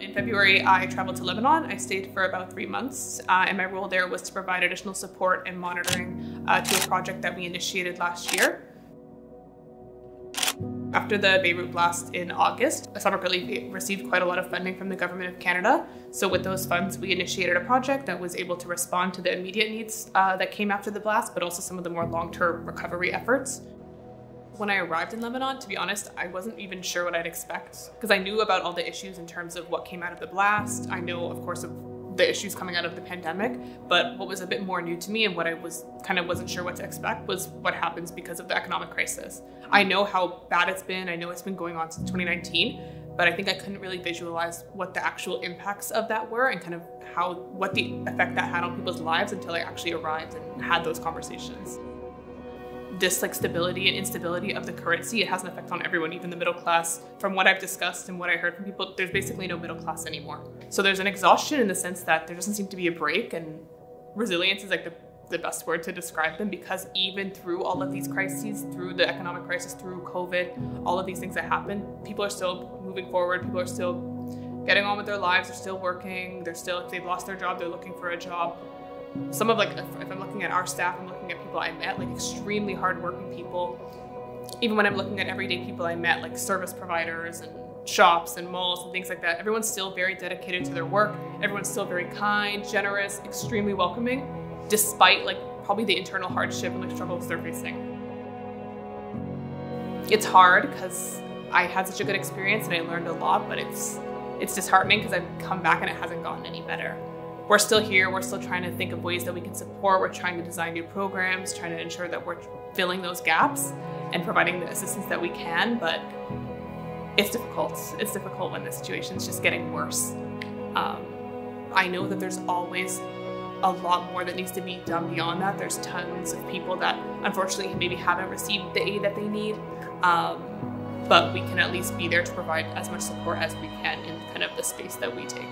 In February, I traveled to Lebanon. I stayed for about three months, uh, and my role there was to provide additional support and monitoring uh, to a project that we initiated last year. After the Beirut blast in August, Islamic Relief received quite a lot of funding from the Government of Canada. So with those funds, we initiated a project that was able to respond to the immediate needs uh, that came after the blast, but also some of the more long-term recovery efforts. When I arrived in Lebanon, to be honest, I wasn't even sure what I'd expect because I knew about all the issues in terms of what came out of the blast. I know, of course, of the issues coming out of the pandemic. But what was a bit more new to me and what I was kind of wasn't sure what to expect was what happens because of the economic crisis. I know how bad it's been. I know it's been going on since 2019, but I think I couldn't really visualize what the actual impacts of that were and kind of how what the effect that had on people's lives until I actually arrived and had those conversations this like stability and instability of the currency, it has an effect on everyone, even the middle class. From what I've discussed and what I heard from people, there's basically no middle class anymore. So there's an exhaustion in the sense that there doesn't seem to be a break and resilience is like the, the best word to describe them because even through all of these crises, through the economic crisis, through COVID, all of these things that happen, people are still moving forward, people are still getting on with their lives, they're still working, they're still, if they've lost their job, they're looking for a job some of like if I'm looking at our staff, I'm people I met, like extremely hardworking people. Even when I'm looking at everyday people I met, like service providers and shops and malls and things like that, everyone's still very dedicated to their work. Everyone's still very kind, generous, extremely welcoming, despite like probably the internal hardship and the struggles they're facing. It's hard because I had such a good experience and I learned a lot, but it's it's disheartening because I've come back and it hasn't gotten any better we're still here. We're still trying to think of ways that we can support. We're trying to design new programs, trying to ensure that we're filling those gaps and providing the assistance that we can. But it's difficult. It's difficult when the situation is just getting worse. Um, I know that there's always a lot more that needs to be done beyond that. There's tons of people that unfortunately maybe haven't received the aid that they need. Um, but we can at least be there to provide as much support as we can in kind of the space that we take.